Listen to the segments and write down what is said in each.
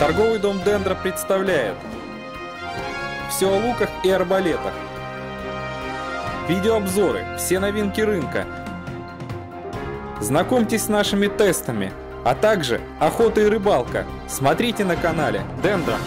Торговый дом Дендра представляет Все о луках и арбалетах Видеообзоры, все новинки рынка Знакомьтесь с нашими тестами, а также охота и рыбалка. Смотрите на канале Дендра.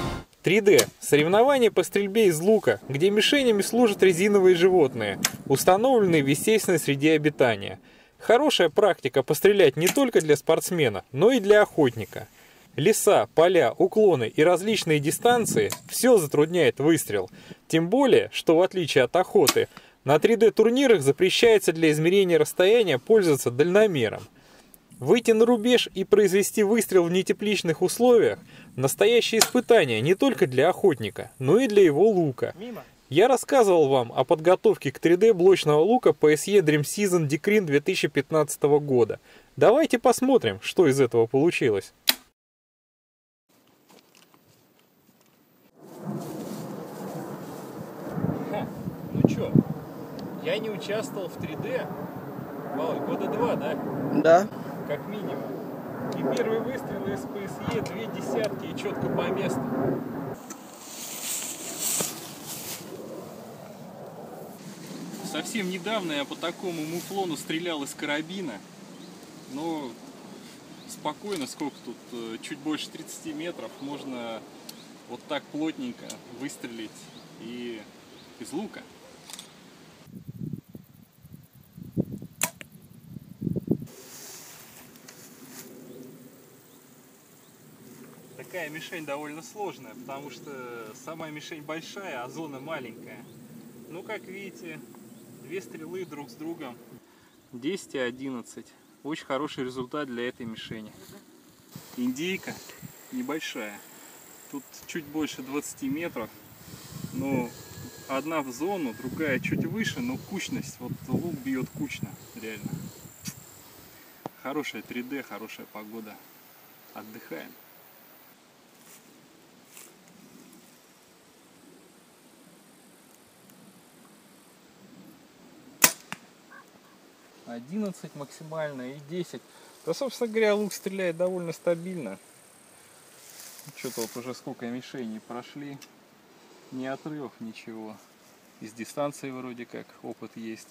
3D. Соревнования по стрельбе из лука, где мишенями служат резиновые животные, установленные в естественной среде обитания. Хорошая практика пострелять не только для спортсмена, но и для охотника. Леса, поля, уклоны и различные дистанции – все затрудняет выстрел. Тем более, что в отличие от охоты, на 3D-турнирах запрещается для измерения расстояния пользоваться дальномером. Выйти на рубеж и произвести выстрел в нетепличных условиях – настоящее испытание не только для охотника, но и для его лука. Я рассказывал вам о подготовке к 3D блочного лука PSE Dream Season Decrin 2015 года. Давайте посмотрим, что из этого получилось. Ну чё, я не участвовал в 3D, Павел, года два, да? Да. Как минимум. И первый выстрел из ПСЕ, две десятки и четко по месту. Совсем недавно я по такому муфлону стрелял из карабина, но спокойно, сколько тут, э, чуть больше 30 метров, можно вот так плотненько выстрелить и из лука. Такая мишень довольно сложная, потому что сама мишень большая, а зона маленькая. Ну, как видите, две стрелы друг с другом. 10 и 11. Очень хороший результат для этой мишени. Индейка небольшая. Тут чуть больше 20 метров. Но одна в зону, другая чуть выше, но кучность, вот лук бьет кучно, реально. Хорошая 3D, хорошая погода. Отдыхаем. Одиннадцать максимально и 10. Да, собственно говоря, лук стреляет довольно стабильно. Что-то вот уже сколько мишеней прошли. Ни отрывов, ничего. Из дистанции вроде как опыт есть.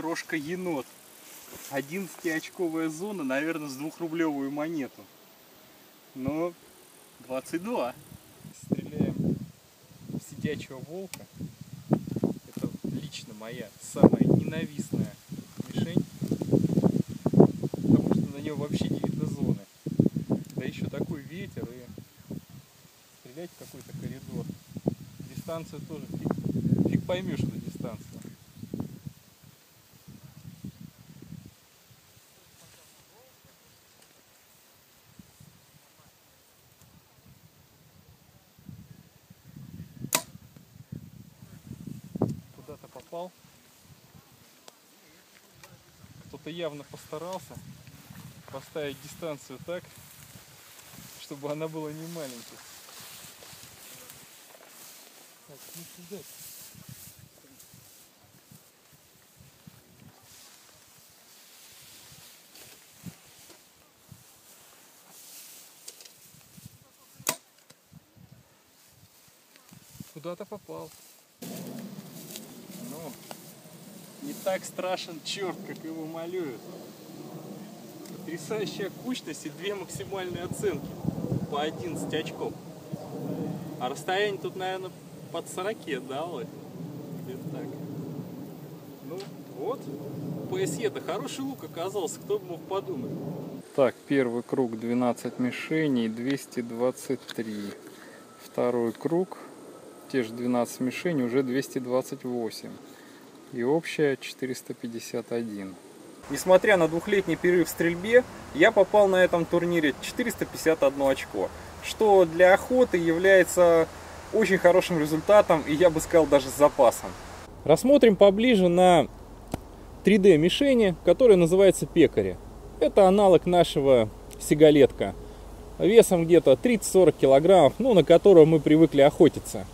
Крошка енот. 11-очковая зона, наверное, с двухрублевую монету. Но 22. Стреляем в сидячего волка. Это лично моя самая ненавистная мишень. Потому что на нее вообще не видно зоны. Да еще такой ветер и стрелять в какой-то коридор. Дистанцию тоже фиг, фиг поймешь, что дистанция. куда-то попал. Кто-то явно постарался поставить дистанцию так, чтобы она была не маленькой. Так, ну. Куда-то попал. Ну, не так страшен черт, как его малюют. Потрясающая кучность и две максимальные оценки по 11 очков. А расстояние тут, наверное, под 40 дало. Где-то так. Ну, вот. ПСЕ-то хороший лук оказался, кто бы мог подумать. Так, первый круг 12 мишеней, 223. Второй круг, те же 12 мишеней, уже 228. И общая 451. Несмотря на двухлетний перерыв в стрельбе, я попал на этом турнире 451 очко, что для охоты является очень хорошим результатом и я бы сказал даже с запасом. Рассмотрим поближе на 3D мишени, которая называется пекари. Это аналог нашего сигалетка. Весом где-то 30-40 килограммов, ну, на которого мы привыкли охотиться.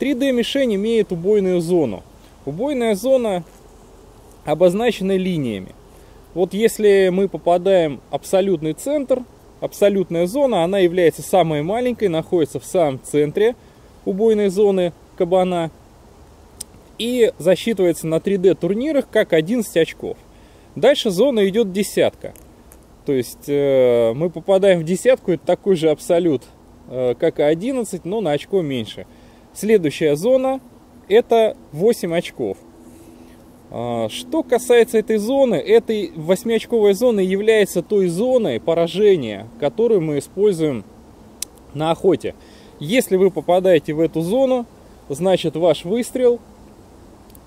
3D мишень имеет убойную зону. Убойная зона обозначена линиями. Вот если мы попадаем в абсолютный центр, абсолютная зона, она является самой маленькой, находится в самом центре убойной зоны кабана и засчитывается на 3D турнирах как 11 очков. Дальше зона идет десятка. То есть э, мы попадаем в десятку, это такой же абсолют, э, как и 11, но на очко меньше. Следующая зона это 8 очков. А, что касается этой зоны, этой 8-очковая зона является той зоной поражения, которую мы используем на охоте. Если вы попадаете в эту зону, значит ваш выстрел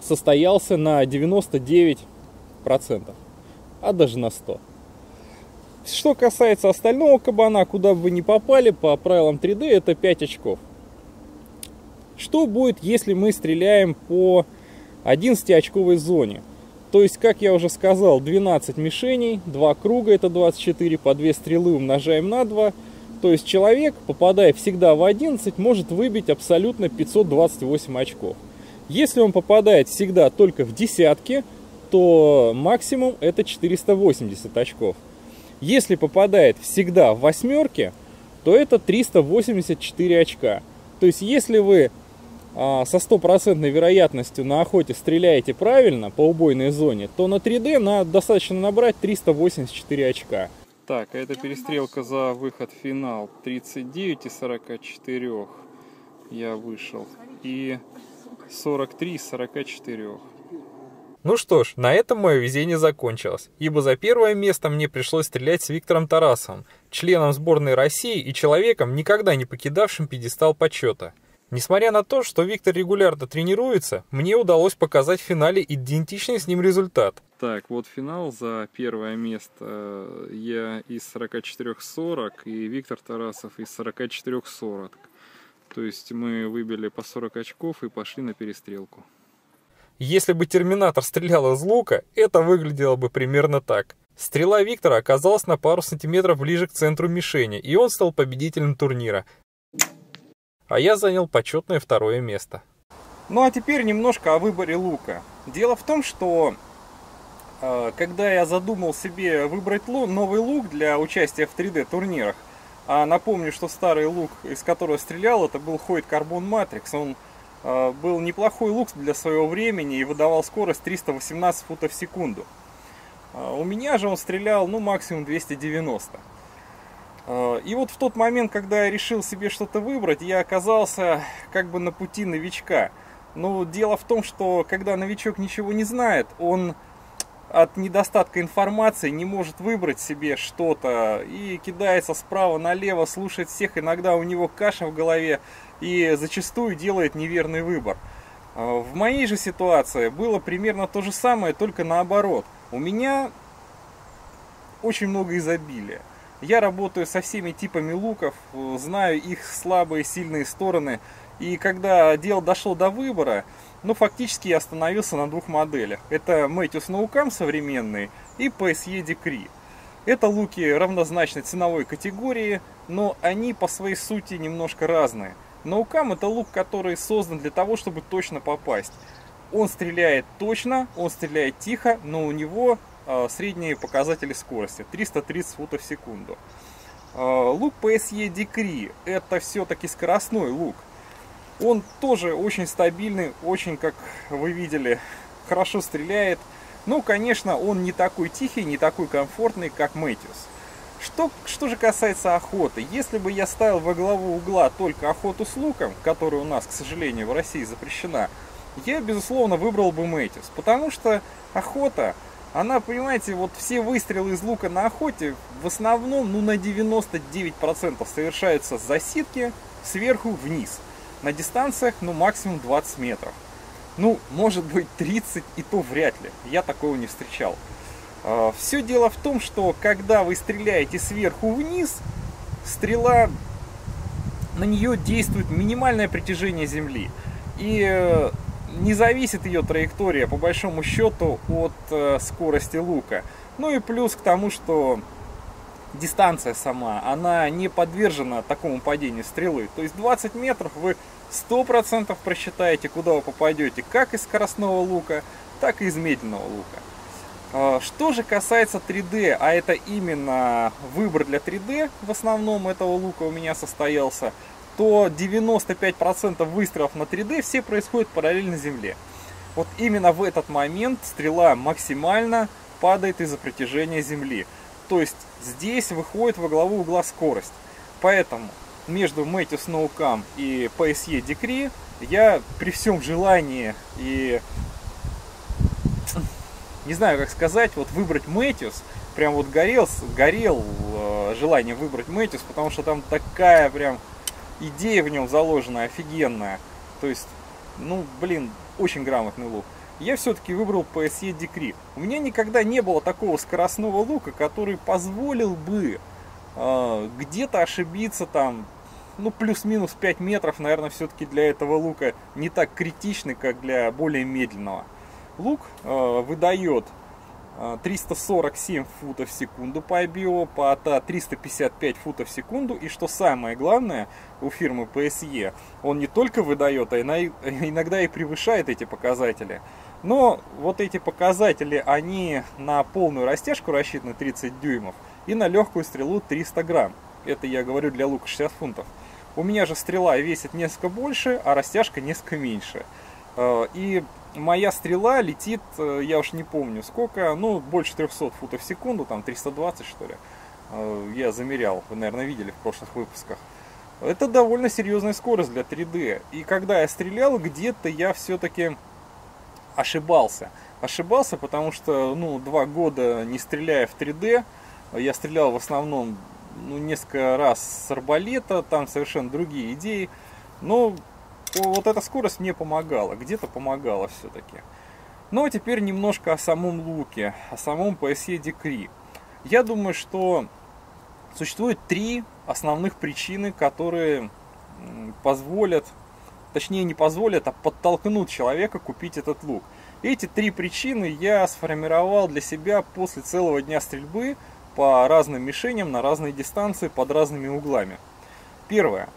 состоялся на 99%, а даже на 100%. Что касается остального кабана, куда бы вы ни попали, по правилам 3D это 5 очков. Что будет, если мы стреляем по 11-очковой зоне? То есть, как я уже сказал, 12 мишеней, 2 круга, это 24, по 2 стрелы умножаем на 2. То есть человек, попадая всегда в 11, может выбить абсолютно 528 очков. Если он попадает всегда только в десятки, то максимум это 480 очков. Если попадает всегда в восьмерки, то это 384 очка. То есть если вы со стопроцентной вероятностью на охоте стреляете правильно по убойной зоне, то на 3D надо достаточно набрать 384 очка. Так, а это перестрелка за выход в финал. 39 и 44 я вышел. И 43 из 44. Ну что ж, на этом мое везение закончилось, ибо за первое место мне пришлось стрелять с Виктором Тарасовым, членом сборной России и человеком, никогда не покидавшим пьедестал почета. Несмотря на то, что Виктор регулярно тренируется, мне удалось показать в финале идентичный с ним результат. Так, вот финал за первое место. Я из 44-40 и Виктор Тарасов из 44-40. То есть мы выбили по 40 очков и пошли на перестрелку. Если бы Терминатор стрелял из лука, это выглядело бы примерно так. Стрела Виктора оказалась на пару сантиметров ближе к центру мишени, и он стал победителем турнира. А я занял почетное второе место. Ну а теперь немножко о выборе лука. Дело в том, что э, когда я задумал себе выбрать новый лук для участия в 3D турнирах, а напомню, что старый лук, из которого стрелял, это был Hoyt Carbon Matrix. Он э, был неплохой лук для своего времени и выдавал скорость 318 футов в секунду. Э, у меня же он стрелял, ну, максимум 290. Э, и вот в тот момент, когда я решил себе что-то выбрать, я оказался как бы на пути новичка. Но дело в том, что когда новичок ничего не знает, он от недостатка информации не может выбрать себе что-то и кидается справа налево, слушает всех, иногда у него каша в голове и зачастую делает неверный выбор. А, в моей же ситуации было примерно то же самое, только наоборот. У меня очень много изобилия. Я работаю со всеми типами луков, знаю их слабые, сильные стороны. И когда дело дошло до выбора, но фактически я остановился на двух моделях. Это Matthews Наукам современные и PSE Decree. Это луки равнозначной ценовой категории, но они по своей сути немножко разные. Наукам это лук, который создан для того, чтобы точно попасть. Он стреляет точно, он стреляет тихо, но у него э, средние показатели скорости 330 футов в секунду. Э, лук PSE Decree это все-таки скоростной лук. Он тоже очень стабильный, очень, как вы видели, хорошо стреляет. Ну, конечно, он не такой тихий, не такой комфортный, как Мэтьюс. Что, что же касается охоты, если бы я ставил во главу угла только охоту с луком, которая у нас, к сожалению, в России запрещена, я, безусловно, выбрал бы Мэтьюс, потому что охота, она, понимаете, вот все выстрелы из лука на охоте в основном, ну, на 99% совершаются с засидки сверху вниз на дистанциях, ну, максимум 20 метров. Ну, может быть 30, и то вряд ли. Я такого не встречал. А, Все дело в том, что когда вы стреляете сверху вниз, стрела, на нее действует минимальное притяжение Земли. И э, не зависит ее траектория, по большому счету, от э, скорости лука. Ну и плюс к тому, что дистанция сама, она не подвержена такому падению стрелы. То есть 20 метров вы 100% просчитаете, куда вы попадете, как из скоростного лука, так и из медленного лука. А, что же касается 3D, а это именно выбор для 3D, в основном этого лука у меня состоялся, то 95% выстрелов на 3D все происходят параллельно земле. Вот именно в этот момент стрела максимально падает из-за притяжения земли. То есть здесь выходит во главу угла скорость. Поэтому между Matthew Snowcam и PSE Decree я при всем желании и не знаю как сказать, вот выбрать Мэтьюс, прям вот горел, горел э, желание выбрать Мэтьюс, потому что там такая прям идея в нем заложена офигенная. То есть, ну, блин, очень грамотный лук. Я все-таки выбрал PSE Decree. У меня никогда не было такого скоростного лука, который позволил бы э, где-то ошибиться там, ну, плюс-минус 5 метров, наверное, все-таки для этого лука не так критичный, как для более медленного. Лук э, выдает 347 футов в секунду по IBO, по АТА 355 футов в секунду. И что самое главное, у фирмы PSE, он не только выдает, а иногда и превышает эти показатели. Но вот эти показатели, они на полную растяжку рассчитаны 30 дюймов и на легкую стрелу 300 грамм. Это я говорю для лука 60 фунтов. У меня же стрела весит несколько больше, а растяжка несколько меньше. Э, и моя стрела летит, э, я уж не помню сколько, ну, больше 300 футов в секунду, там 320 что ли. Э, я замерял, вы, наверное, видели в прошлых выпусках. Это довольно серьезная скорость для 3D. И когда я стрелял, где-то я все-таки ошибался. Ошибался, потому что, ну, два года не стреляя в 3D, я стрелял в основном, ну, несколько раз с арбалета, там совершенно другие идеи. Но вот эта скорость мне помогала, где-то помогала все-таки. Ну а теперь немножко о самом луке, о самом PSE Decree. Я думаю, что существует три основных причины, которые позволят, точнее не позволят, а подтолкнут человека купить этот лук. Эти три причины я сформировал для себя после целого дня стрельбы по разным мишеням на разные дистанции под разными углами. Первое.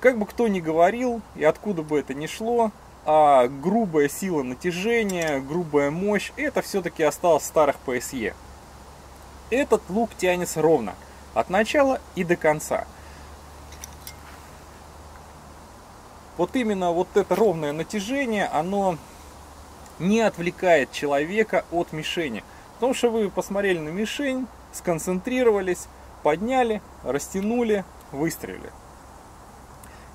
Как бы кто ни говорил, и откуда бы это ни шло, а грубая сила натяжения, грубая мощь, это все-таки осталось старых PSE. Этот лук тянется ровно, от начала и до конца. Вот именно вот это ровное натяжение, оно не отвлекает человека от мишени. Потому что вы посмотрели на мишень, сконцентрировались, подняли, растянули, выстрелили.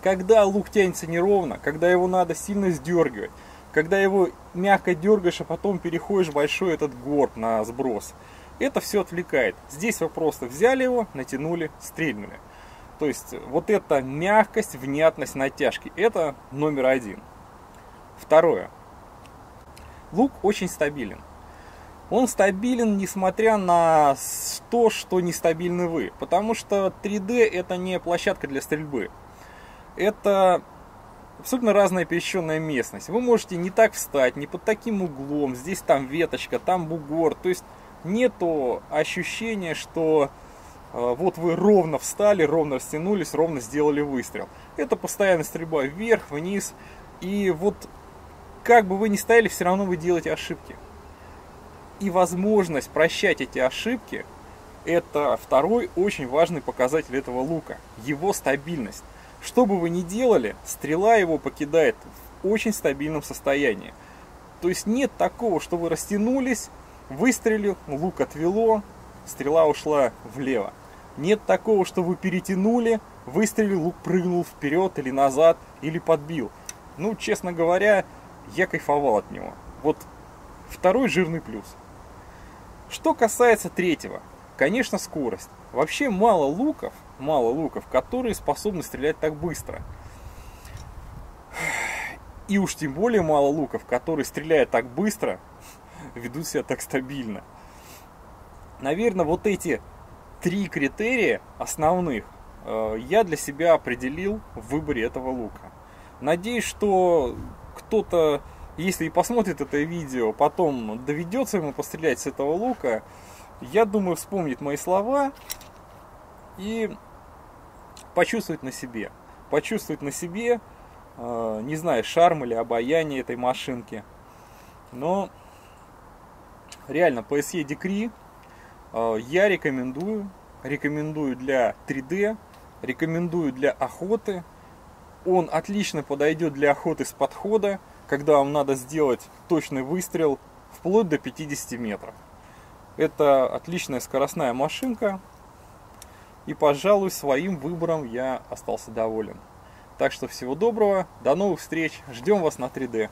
Когда лук тянется неровно, когда его надо сильно сдергивать, когда его мягко дергаешь, а потом переходишь большой этот горб на сброс, это все отвлекает. Здесь вы просто взяли его, натянули, стрельнули. То есть вот эта мягкость, внятность натяжки, это номер один. Второе. Лук очень стабилен. Он стабилен, несмотря на то, что нестабильны вы. Потому что 3D это не площадка для стрельбы это абсолютно разная пересеченная местность. Вы можете не так встать, не под таким углом, здесь там веточка, там бугор. То есть нету ощущения, что э, вот вы ровно встали, ровно растянулись, ровно сделали выстрел. Это постоянная стрельба вверх, вниз. И вот как бы вы ни стояли, все равно вы делаете ошибки. И возможность прощать эти ошибки, это второй очень важный показатель этого лука. Его стабильность. Что бы вы ни делали, стрела его покидает в очень стабильном состоянии. То есть нет такого, что вы растянулись, выстрелил, лук отвело, стрела ушла влево. Нет такого, что вы перетянули, выстрелил, лук прыгнул вперед или назад, или подбил. Ну, честно говоря, я кайфовал от него. Вот второй жирный плюс. Что касается третьего, конечно, скорость. Вообще мало луков, мало луков, которые способны стрелять так быстро. И уж тем более мало луков, которые стреляют так быстро, ведут себя так стабильно. Наверное, вот эти три критерия основных э, я для себя определил в выборе этого лука. Надеюсь, что кто-то если и посмотрит это видео, потом доведется ему пострелять с этого лука, я думаю, вспомнит мои слова и почувствует на себе. Почувствует на себе, э, не знаю, шарм или обаяние этой машинки. Но реально, PSE Decree э, я рекомендую. Рекомендую для 3D, рекомендую для охоты. Он отлично подойдет для охоты с подхода, когда вам надо сделать точный выстрел вплоть до 50 метров. Это отличная скоростная машинка. И, пожалуй, своим выбором я остался доволен. Так что всего доброго, до новых встреч, ждем вас на 3D.